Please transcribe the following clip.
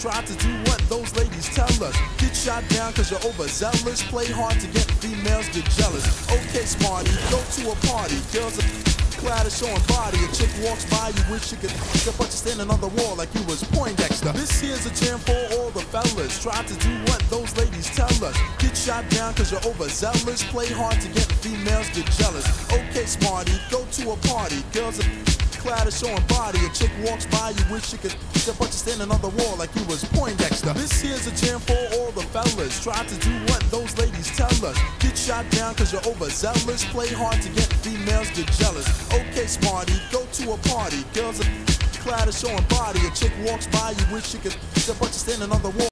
Try to do what those ladies tell us. Get shot down cause you're overzealous. Play hard to get females get jealous. Okay, smarty, go to a party. Girls are glad is showing body. A chick walks by, you wish you could up, but you're standing on the wall like you was Poindexter. This here's a jam for all the fellas. Try to do what those ladies tell us. Get shot down cause you're overzealous. Play hard to get females get jealous. Okay, smarty, go to a party. Girls are clad is showing body. A chick walks by, you wish you could up, but you're standing on the wall like you was Poindexter. This here's a jam for all the fellas. Try to do what those ladies tell us. Get shot down cause you're overzealous. Play hard to get females get jealous. Okay, smarty, go to a party. Girls are clad is showing body. A chick walks by, you wish you could up, but you're standing on the wall.